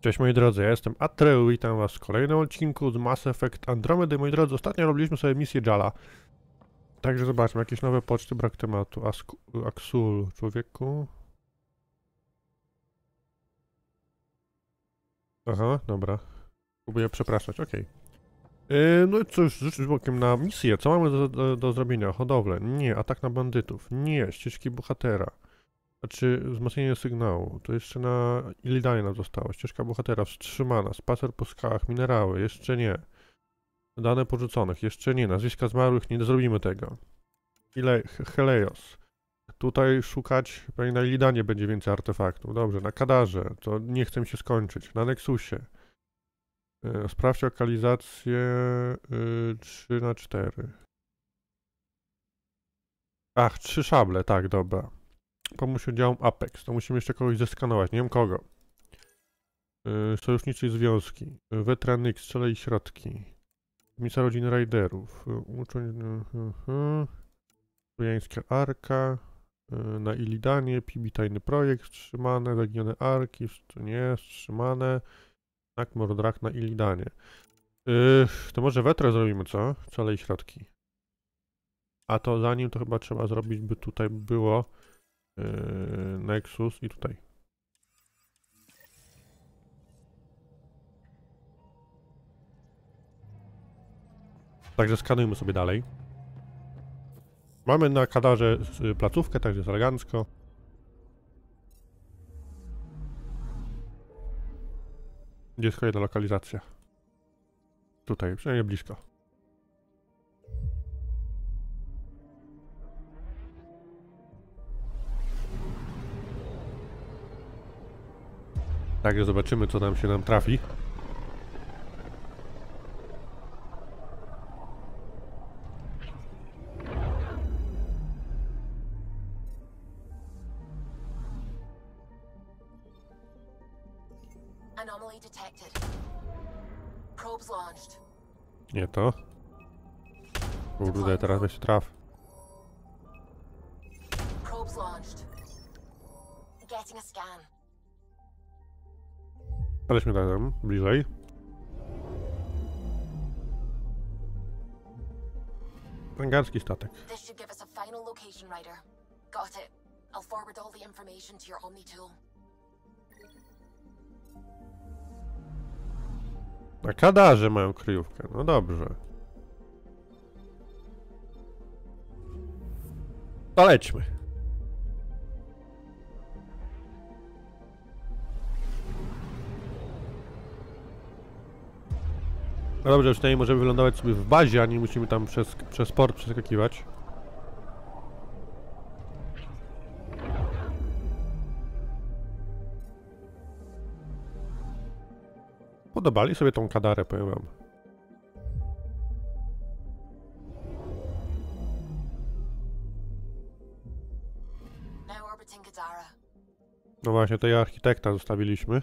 Cześć moi drodzy, ja jestem Atreu, witam was w kolejnym odcinku z Mass Effect Andromedy. Moi drodzy, ostatnio robiliśmy sobie misję Jala. Także zobaczmy, jakieś nowe poczty, brak tematu. Asku, Aksul, człowieku. Aha, dobra. Próbuję przepraszać, okej. Yy, no i cóż, rzucić bokiem na misję. Co mamy do, do, do zrobienia? Hodowlę. Nie. Atak na bandytów. Nie. Ścieżki bohatera. Znaczy, wzmocnienie sygnału. To jeszcze na Ilidanie nam zostało. Ścieżka bohatera wstrzymana. Spacer po skałach. Minerały. Jeszcze nie. Dane porzuconych. Jeszcze nie. Nazwiska zmarłych. Nie zrobimy tego. Ile Helios. Tutaj szukać, pewnie na Ilidanie będzie więcej artefaktów. Dobrze, na Kadarze. To nie chcę się skończyć. Na Nexusie. E, Sprawdź lokalizację y, 3 na 4 Ach, trzy szable, tak, dobra. Pomóż oddziałom Apex. To musimy jeszcze kogoś zeskanować, nie wiem kogo. Yy, sojuszniczy związki. Yy, Weteran X, strzelej środki. Misa rodziny Raiderów. Yy, uczeń... Yy, yy. Trojańska Arka. Yy, na Ilidanie. Pibi Tajny Projekt wstrzymane. Zaginione Arki. Nie, wstrzymane. Tak, Mordrak na Ilidanie. To może Wetrę zrobimy, co? Strzelej środki. A to zanim to chyba trzeba zrobić, by tutaj było Nexus i tutaj. Także skanujmy sobie dalej. Mamy na kadarze y, placówkę, także jest elegancko. Gdzie jest kolejna lokalizacja? Tutaj, przynajmniej blisko. Także zobaczymy, co nam się nam trafi. Nie to. Kurde, teraz weź traf. Probes launched. Getting a scan. Aleśmy tam, bliżej. Węgarski statek. This should give us a final location, Ryder. Got it. I'll forward all the information to your Omni tool. Na kadarze mają kryjówkę, no dobrze. To lećmy. No dobrze, przynajmniej możemy wylądować sobie w bazie, a nie musimy tam przez, przez port przeskakiwać. Podobali sobie tą kadarę, powiem wam. Kadara. No właśnie, tutaj architekta zostawiliśmy.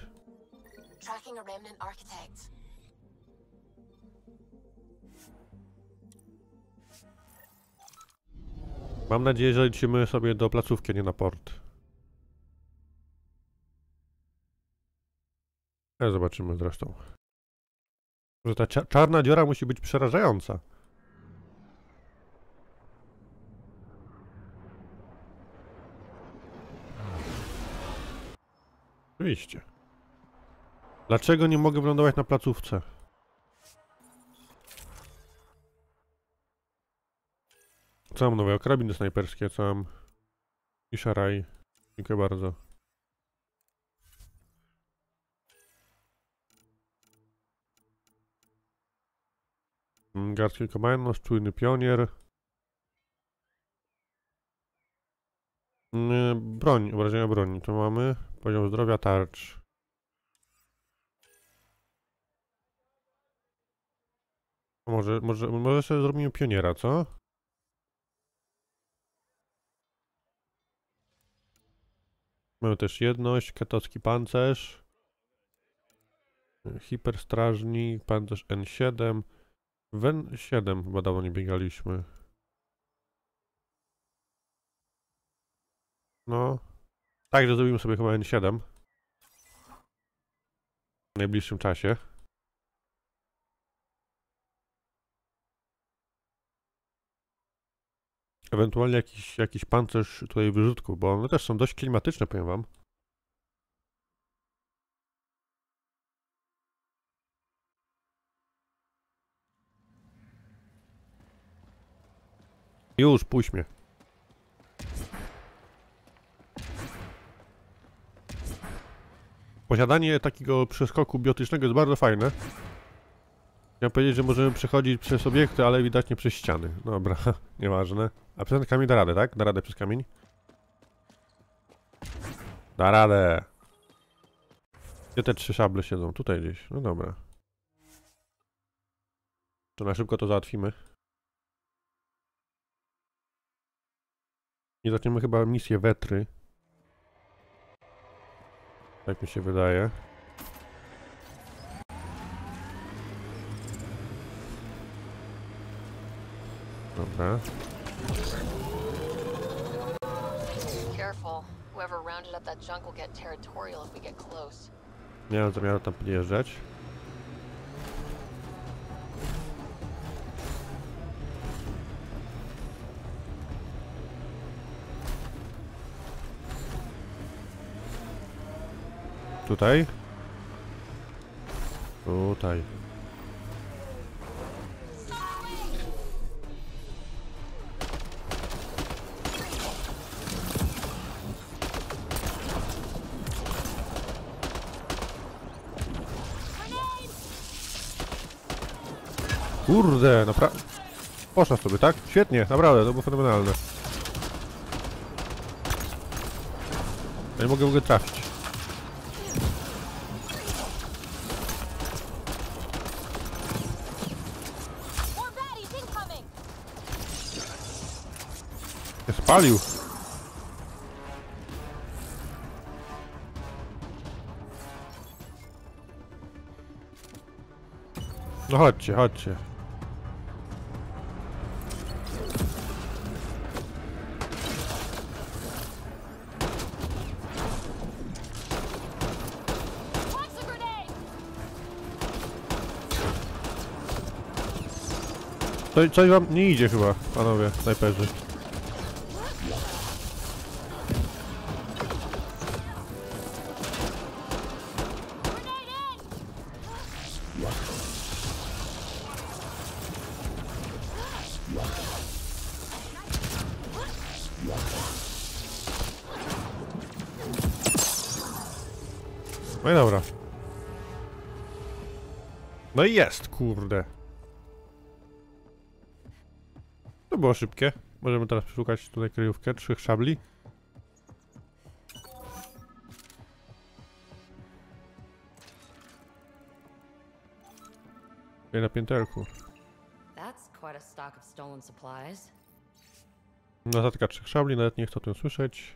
Mam nadzieję, że lecimy sobie do placówki, nie na port. Ale zobaczymy zresztą. Że ta czarna dziura musi być przerażająca. Oczywiście. Dlaczego nie mogę wylądować na placówce? Co mam nowego? Karabiny snajperskie, co mam? I szaraj. Dziękuję bardzo. Mm, Gardzki komandant, czujny pionier. Mm, Broń, obrażenia broni. To mamy. Poziom zdrowia, tarcz. Może, może, może sobie zrobimy pioniera, co? Mamy też jedność, katowski pancerz, hiperstrażnik, pancerz N7, w N7 chyba dawno nie biegaliśmy. No, także zrobimy sobie chyba N7. w najbliższym czasie. Ewentualnie jakiś, jakiś pancerz tutaj wyrzutków, bo one też są dość klimatyczne, powiem wam. Już, puść. Posiadanie takiego przeskoku biotycznego jest bardzo fajne. Chciałem powiedzieć, że możemy przechodzić przez obiekty, ale widać nie przez ściany. Dobra, nieważne. A przez ten kamień da radę, tak? Da radę przez kamień? Da radę. Gdzie te trzy szable siedzą? Tutaj gdzieś. No dobra. To na szybko to załatwimy. I zaczniemy chyba misję wetry. Tak mi się wydaje. Dobra. Whoever rounded up that junk will get territorial if we get close. Nie mam tam podjeżdżać. Tutaj? Tutaj. Kurde, naprawdę. Poszła sobie, tak? Świetnie, naprawdę, to było fenomenalne. Ja nie mogę w ogóle trafić. Się spalił. No chodźcie, chodźcie. Coś, coś wam nie idzie chyba, panowie, snajperzy. No i dobra. No i jest, kurde. Było szybkie. Możemy teraz przeszukać tutaj kryjówkę trzech szabli. Tutaj na pięterku. Notatka trzech szabli, nawet nie chcę o tym słyszeć.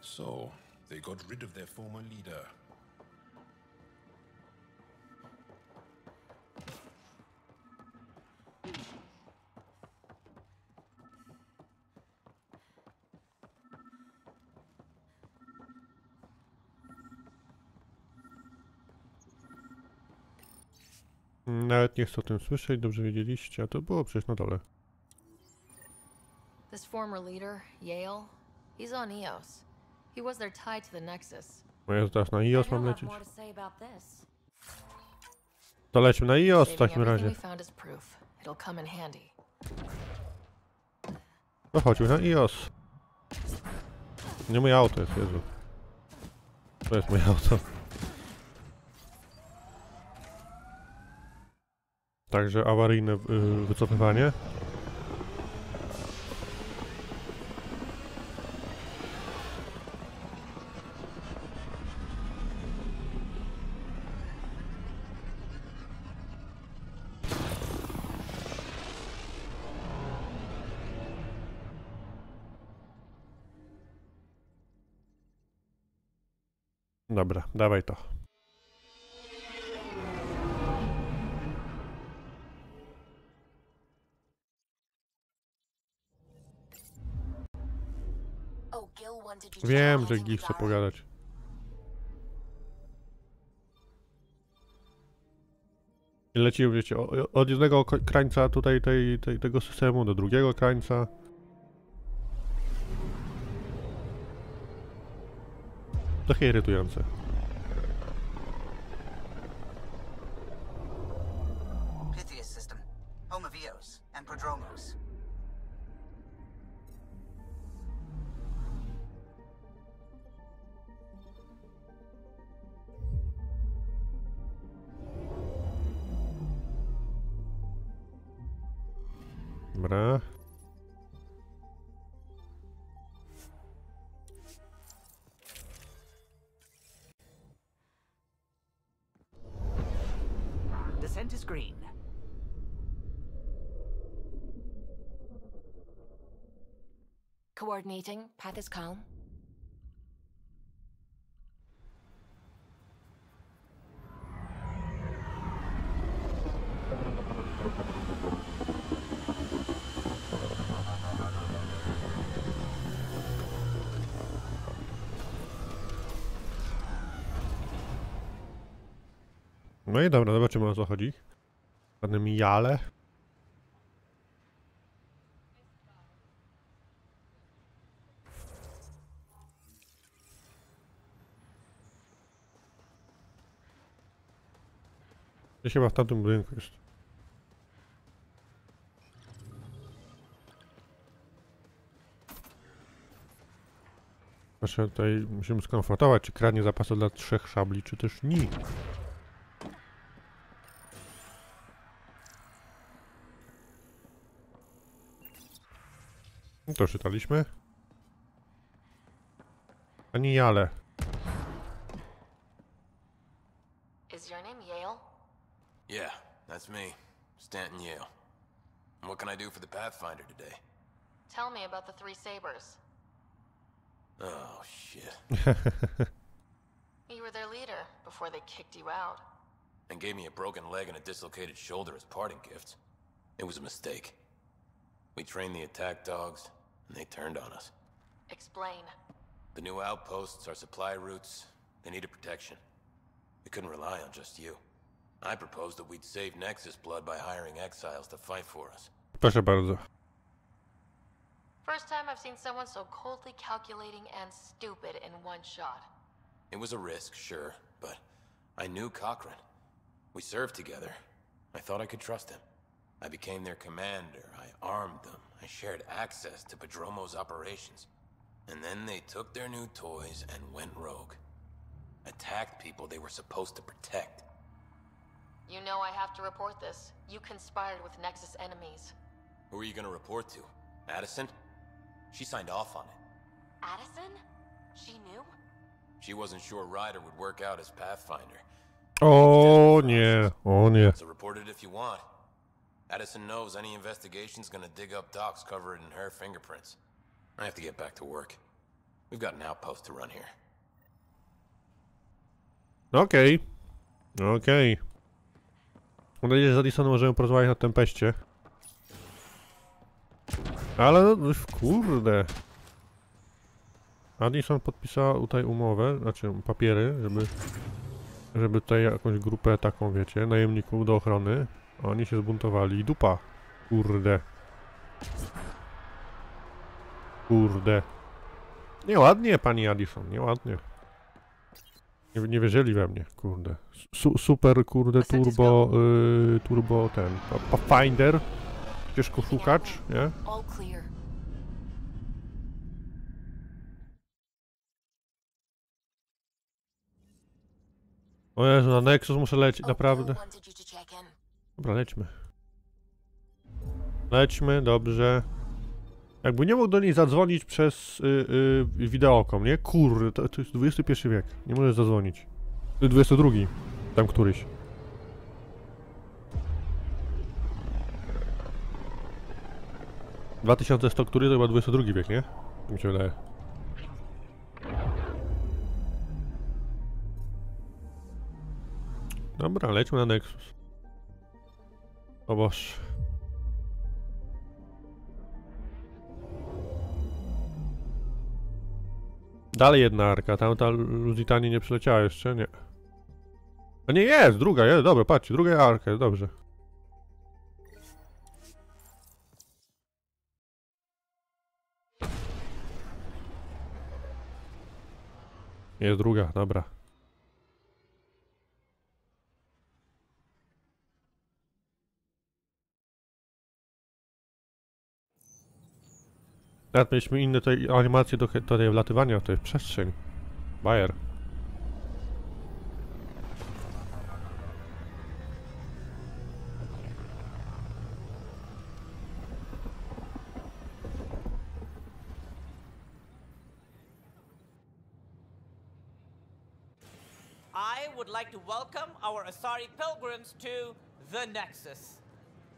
So, they got rid of their former leader. Nawet nie chcę o tym słyszeć, dobrze wiedzieliście, a to było przecież na dole. This former leader, Yale, he's on EOS. He was their tie to the Nexus. No ja teraz na don't mam lecieć. to lećmy na IOS w takim razie. chodźmy na IOS. Nie moje auto jest, Jezu. To jest moje auto. Także awaryjne y, wycofywanie. Dobra, dawaj to. Wiem, że Gi chce pogadać. Leci, wiecie, od jednego krańca tutaj tej, tej, tego systemu do drugiego krańca. Trochę irytujące. Dobra. Descent is green. Coordinating. Path is calm. No i dobra, zobaczymy o co chodzi. Panem Jale. Gdzieś chyba w tamtym budynku jest. Tutaj musimy skonfrontować, czy kradnie zapasy dla trzech szabli, czy też nie. To czytaliśmy. Pani Jale. Is your name Yale? Yeah, that's me, Stanton Yale. What can I do for the Pathfinder today? Tell me about the three sabers. Oh, shit. You were their leader before they kicked you out. And gave me a broken leg and a dislocated shoulder as parting gifts. It was a mistake. We trained the attack dogs, and they turned on us. Explain. The new outposts, are supply routes, they needed protection. We couldn't rely on just you. I proposed that we'd save Nexus blood by hiring exiles to fight for us. Proszę bardzo. First time I've seen someone so coldly calculating and stupid in one shot. It was a risk, sure, but I knew Cochrane. We served together. I thought I could trust him. I became their commander. I armed them. I shared access to Padromo's operations. And then they took their new toys and went rogue. Attacked people they were supposed to protect. You know I have to report this. You conspired with Nexus enemies. Who are you gonna report to? Addison? She signed off on it. Addison? She knew? She wasn't sure Ryder would work out as Pathfinder. Oh, yeah. Oh, yeah. So report it if you want. Addison knows any investigation's gonna dig up Doc's covered in her fingerprints. I have to get back to work. We've got an outpost to run here. Okej. Okej. Mam nadzieję, że z Adisonem możemy porozmawiać na tempeście. Ale no, kurde. Addison podpisała tutaj umowę, znaczy papiery, żeby żeby tutaj jakąś grupę taką, wiecie, najemników do ochrony. Oni się zbuntowali dupa. Kurde. Kurde. Nieładnie, pani Addison, nieładnie. Nie, nie wierzyli we mnie, kurde. Su, super, kurde, turbo, y, turbo ten, pa- Pathfinder, ciężko szukacz, nie? O Jezu, na Nexus muszę lecieć, naprawdę. Dobra, lećmy. Lećmy, dobrze. Jakby nie mógł do niej zadzwonić przez y, y, wideokom, nie? Kurde, to, to jest XXI wiek. Nie możesz zadzwonić. Y, 22. Tam któryś. Dwa tysiące sto który to chyba 22 wiek, nie? Tak Mi się wydaje. Dobra, lećmy na Nexus. O Boże. Dalej jedna arka, tamta Lusitanie nie przyleciała jeszcze, nie. A nie jest, druga, jest, dobra, patrzcie, druga arka, dobrze. Jest druga, dobra. Nawet mieliśmy inne tutaj animacje do tutaj wlatywania, to jest przestrzeń. Bayer. I would like to welcome our Asari pilgrims to the Nexus.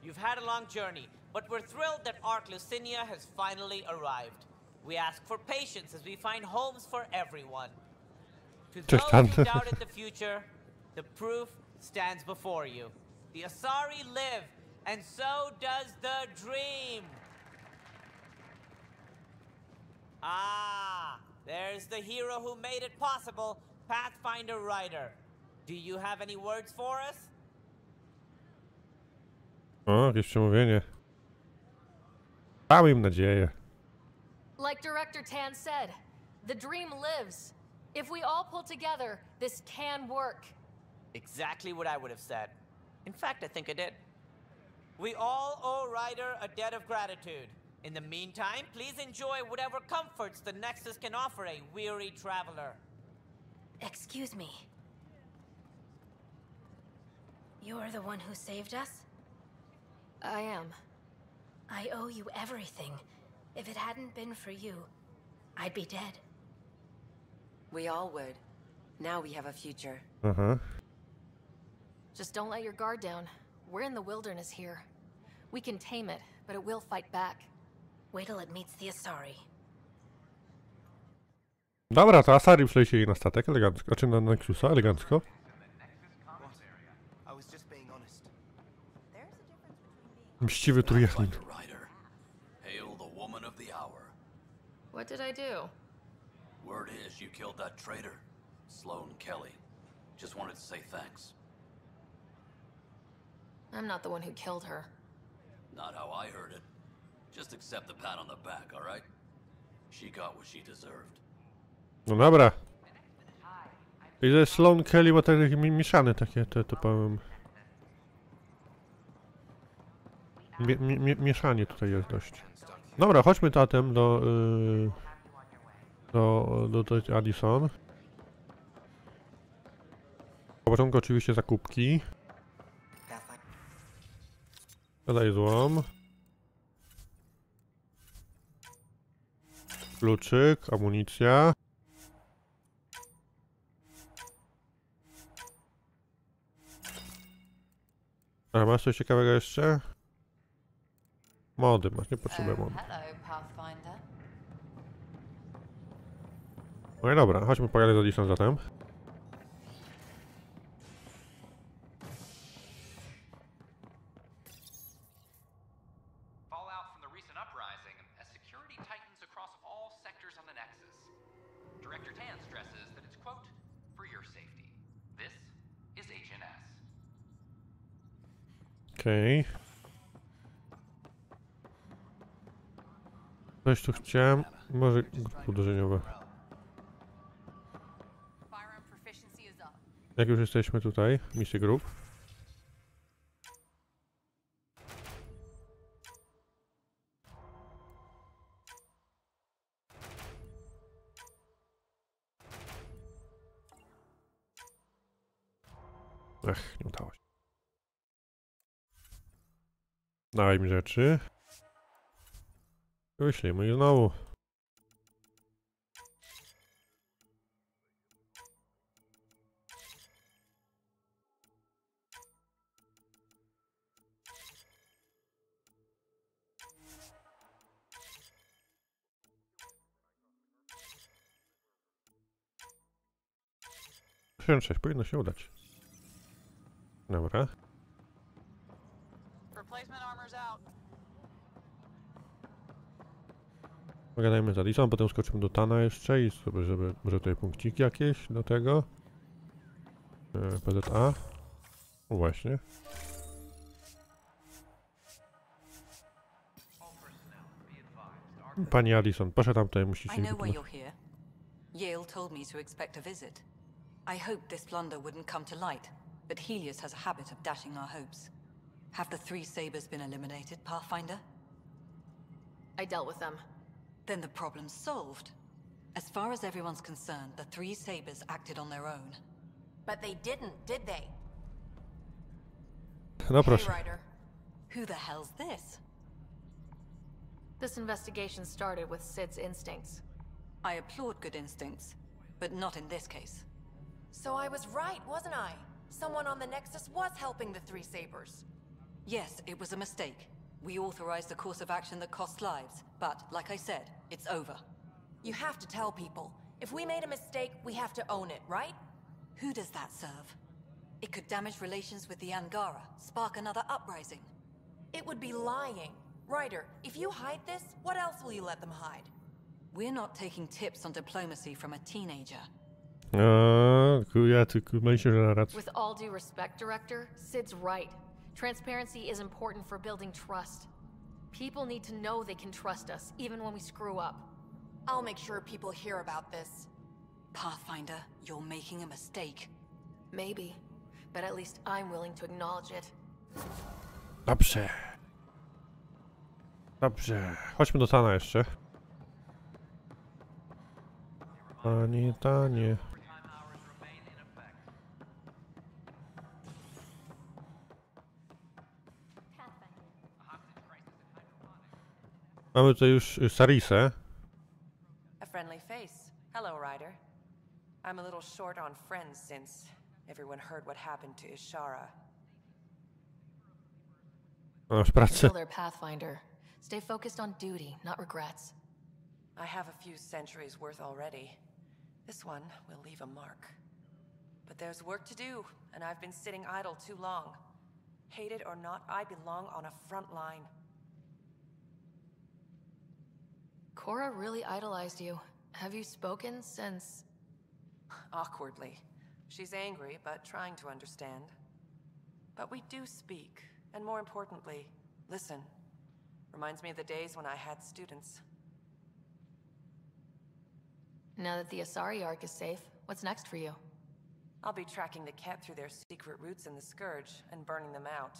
You've had a long journey, but we're thrilled that Ark Lucinia has finally arrived. We ask for patience as we find homes for everyone. To Cześć, those who Tante. doubted the future, the proof stands before you. The Asari live, and so does the dream. Ah, there's the hero who made it possible, Pathfinder Rider. Do you have any words for us? O, jakieś przemówienie. Dałem im nadzieję. Like Director Tan said, the dream lives. If we all pull together, this can work. Exactly what I would have said. In fact, I think I did. We all owe Ryder a debt of gratitude. In the meantime, please enjoy whatever comforts the Nexus can offer a weary traveler. Excuse me. You're the one who saved us? I am. I owe you everything. If it hadn't been for you, I'd be dead. We all would. Now we have a future. Aha. Just don't let your guard down. We're in the wilderness here. We can tame it, but it will fight back. Wait till it meets the Asari. Dobra, to Asari przylecieli na statek elegancko, znaczy na Nexusa elegancko. I was just. Mściwy Turianin. Fighter Rider. Hail the woman of the hour. What did I do? Word is you killed that traitor, Sloane Kelly. Just wanted to say thanks. I'm not the one who killed her. Not how I heard it. Just accept the pat on the back, alright? She got what she deserved. No dobra. I że Sloan Kelly ma takie mi- mieszane takie, to, to powiem. Mie, mie, mie, mieszanie tutaj jest dość. Dobra, chodźmy tatem do... Yy, do, do, do Addison. Po początku oczywiście zakupki. Dodaj złom. Kluczyk, amunicja. A masz coś ciekawego jeszcze? Mody masz, nie potrzebuję mody. hello, Pathfinder. No i dobra, chodźmy pogadać z Addison zatem. From Coś tu chciałem. Może grupy uderzeniowe. Jak już jesteśmy tutaj, misje grup. Ech, nie udało się. Daj mi rzeczy. Wyślijmy ich znowu. Sześć, powinno się udać. Dobra. Pogadajmy z Addison, potem skoczymy do Tana jeszcze i sobie, żeby może tutaj punkciki jakieś do tego. E, PZA. O właśnie. Pani Allison, proszę tam tutaj, musicie I know why wytłumaczyć. you're here. Yale told me to expect a visit. I hoped this blunder wouldn't come to light, but Helios has a habit of dashing our hopes. Have the three sabers been eliminated, Pathfinder? I dealt with them. Then the problem's solved. As far as everyone's concerned, the three sabers acted on their own. But they didn't, did they? No Hey. Ryder. Who the hell's this? This investigation started with Sid's instincts. I applaud good instincts, but not in this case. So I was right, wasn't I? Someone on the Nexus was helping the Three Sabers. Yes, it was a mistake. We authorized the course of action that cost lives, but, like I said, it's over. You have to tell people. If we made a mistake, we have to own it, right? Who does that serve? It could damage relations with the Angara, spark another uprising. It would be lying. Ryder, if you hide this, what else will you let them hide? We're not taking tips on diplomacy from a teenager. A, ku- ja tylko myślę, że na rację. With all due respect, Director, Sid's right. Transparency is important for building trust. People need to know they can trust us, even when we screw up. I'll make sure people hear about this. Pathfinder, you're making a mistake. Maybe. But at least I'm willing to acknowledge it. Dobrze. Dobrze. Chodźmy do Tana jeszcze. Panie Tanie. Mamy tutaj już y, Sarisę. A friendly face. Hello, Ryder. I'm a little short on friends since everyone heard what happened to Ishara. Masz pracę. Still their Pathfinder. Stay focused on duty, not regrets. I have a few centuries worth already. This one will leave a mark. But there's work to do, and I've been sitting idle too long. Hate it or not, I belong on a front line. Cora really idolized you. Have you spoken since. Awkwardly. She's angry, but trying to understand. But we do speak, and more importantly, listen. Reminds me of the days when I had students. Now that the Asari Ark is safe, what's next for you? I'll be tracking the Ket through their secret routes in the Scourge and burning them out.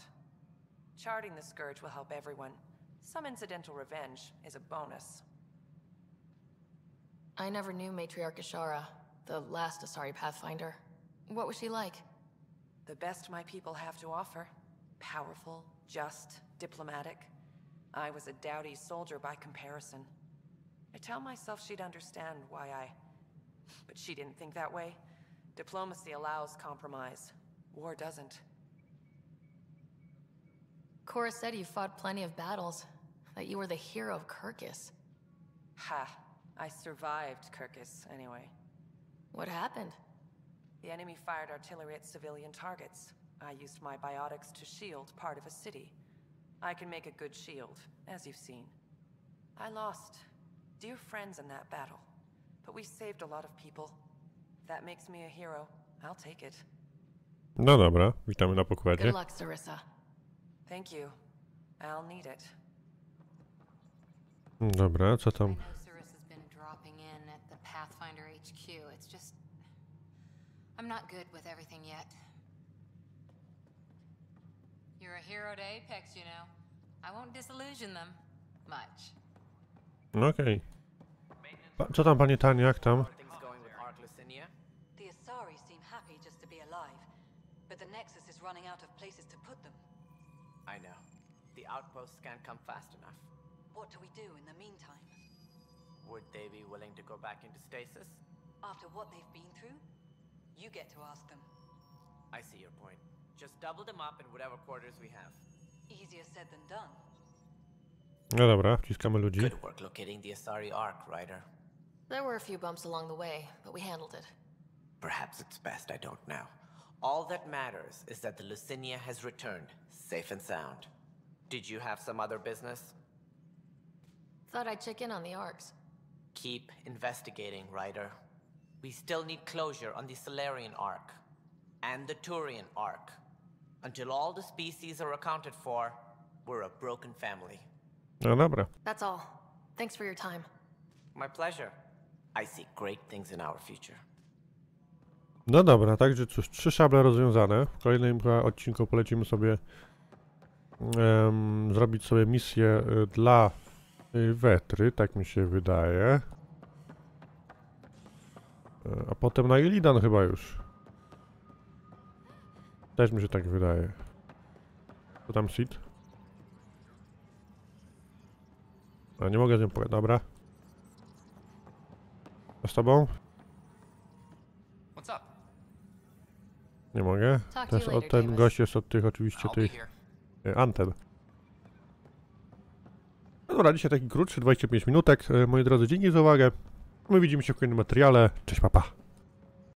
Charting the Scourge will help everyone. Some incidental revenge is a bonus. I never knew Matriarch Ashara, the last Asari Pathfinder. What was she like? The best my people have to offer. Powerful, just, diplomatic. I was a dowdy soldier by comparison. I tell myself she'd understand why I... But she didn't think that way. Diplomacy allows compromise. War doesn't. Cora said you fought plenty of battles, that you were the hero of Kirkus. Ha. I survived Kirkus, anyway. What happened? The enemy fired artillery at civilian targets. I used my biotics to shield part of a city. I can make a good shield, as you've seen. I lost dear friends in that battle, but we saved a lot of people. That makes me a hero, I'll take it. No dobra, witamy na Good luck, Sarissa. Thank you. I'll need it. Dobra, co tam? Pathfinder HQ. It's just. I'm not good with everything yet. You're a hero to Apex, you know. I won't disillusion them. Much. No Okej. Pa- Co tam, panie Tanie, jak tam? Things going with Ark Lucinia? The Asari seem happy just to be alive, but the Nexus is running out of places to put them. I know. The outposts can't come fast enough. What do we do in the meantime? Would they be willing to go back into stasis? After what they've been through? You get to ask them. I see your point. Just double them up in whatever quarters we have. Easier said than done. No dobra, wciskamy ludzi. Good work locating the Asari Ark, Ryder. There were a few bumps along the way, but we handled it. Perhaps it's best I don't know. All that matters is that the Lucinia has returned, safe and sound. Did you have some other business? Thought I'd check in on the Arks. Keep investigating, Ryder. We still need closure on the Solarian Ark. and the Turian arc. Until all the species are accounted for, we're a broken family. No dobra. Er That's all. Thanks for your time. My pleasure. I see great things in our future. No dobra, także cóż, trzy szable rozwiązane. W kolejnym odcinku polecimy sobie em, zrobić sobie misję dla y, Wetry, tak mi się wydaje. E, A potem na Illidan chyba już. Też mi się tak wydaje. Co tam Sid? A nie mogę z nią pogadać, dobra. A z tobą? What's up? Nie mogę. Talk to Też od, ten gość jest od tych oczywiście tych e, anten. No dobra, dzisiaj taki krótszy, 25 minutek. E, Moi drodzy, dzięki za uwagę. My widzimy się w kolejnym materiale. Cześć, papa.